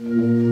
Mm-hmm.